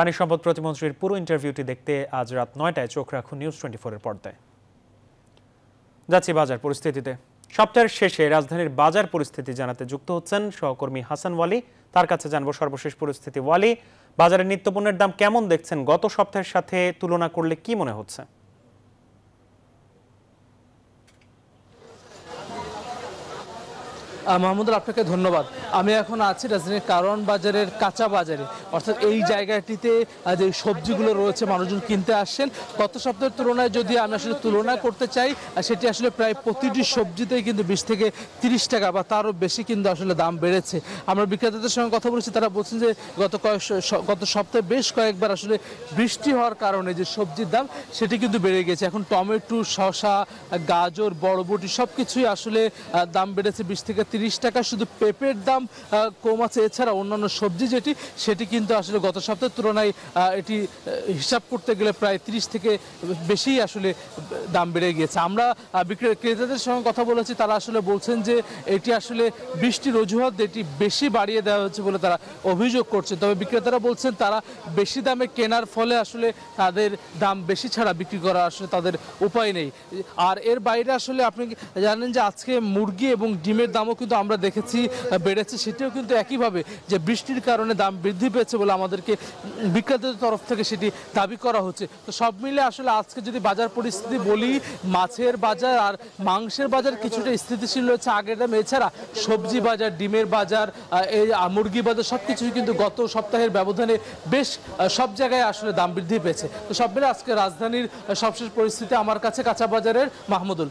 পানি সম্পদ প্রতিমন্ত্রীর পুরো ইন্টারভিউটি দেখতে আজ রাত নয়টায় চোখ রাখুন নিউজ টোয়েন্টি ফোরের পর্দায়। যাচ্ছি বাজার পরিস্থিতিতে। সপ্তাহের শেষে রাজধানীর বাজার পরিস্থিতি জানাতে যুক্ত হচ্ছেন সহকর্মী হাসান ওয়ালি। তার কাছে জানব সর্বশেষ পরিস্থিতি। ওয়ালি বাজারের নিত্যপণ্যের দাম কেমন দেখছেন? গত সপ্তাহের সাথে তুলনা করলে কি মনে হচ্ছে? মাহমুদুল, আপনাকে ধন্যবাদ। আমি এখন আছি রাজধানীর কারণ বাজারের কাঁচা বাজারে। অর্থাৎ এই জায়গাটিতে যে সবজিগুলো রয়েছে, মানুষজন কিনতে আসছেন। গত সপ্তাহের তুলনায় যদি আমি আসলে তুলনা করতে চাই সেটি আসলে প্রায় প্রতিটি সবজিতেই কিন্তু বিশ থেকে তিরিশ টাকা বা তারও বেশি কিন্তু আসলে দাম বেড়েছে। আমরা বিক্রেতাদের সঙ্গে কথা বলেছি, তারা বলছেন যে গত কয়েক গত সপ্তাহে বেশ কয়েকবার আসলে বৃষ্টি হওয়ার কারণে যে সবজির দাম, সেটি কিন্তু বেড়ে গেছে। এখন টমেটো, শসা, গাজর বড়বটি সব কিছুই আসলে দাম বেড়েছে বিশ থেকে তিরিশ টাকা শুধু পেঁপের দাম আহ, কম আছে এছাড়া অন্যান্য সবজি যেটি সেটি কিন্তু আসলে গত সপ্তাহের তুলনায় এটি হিসাব করতে গেলে প্রায় তিরিশ থেকে বেশি আসলে দাম বেড়ে গিয়েছে। আমরা আহ, বিক্রে- ক্রেতাদের সঙ্গে কথা বলেছি তারা আসলে বলছেন যে এটি আসলে বৃষ্টির অজুহাত এটি বেশি বাড়িয়ে দেওয়া হচ্ছে বলে তারা অভিযোগ করছে। তবে বিক্রেতারা বলছেন তারা বেশি দামে কেনার ফলে আসলে তাদের দাম বেশি ছাড়া বিক্রি করা আসলে তাদের উপায় নেই। আর এর বাইরে আসলে আপনি জানেন যে আজকে মুরগি এবং ডিমের দামও কিন্তু আমরা দেখেছি বেড়েছে। সেটিও কিন্তু একইভাবে যে বৃষ্টির কারণে দাম বৃদ্ধি পেয়েছে বলে আমাদেরকে বিক্রেতাদের তরফ থেকে সেটি দাবি করা হচ্ছে। তো সব মিলে আসলে আজকে যদি বাজার পরিস্থিতি বলি, মাছের বাজার আর মাংসের বাজার কিছুটা স্থিতিশীল রয়েছে আগের দাম। এছাড়া সবজি বাজার, ডিমের বাজার এই মুরগি বাজার সব কিছুই কিন্তু গত সপ্তাহের ব্যবধানে বেশ সব জায়গায় আসলে দাম বৃদ্ধি পেয়েছে। তো সব মিলে আজকে রাজধানীর সবশেষ পরিস্থিতি আমার কাছে কাঁচা বাজারের মাহমুদুল।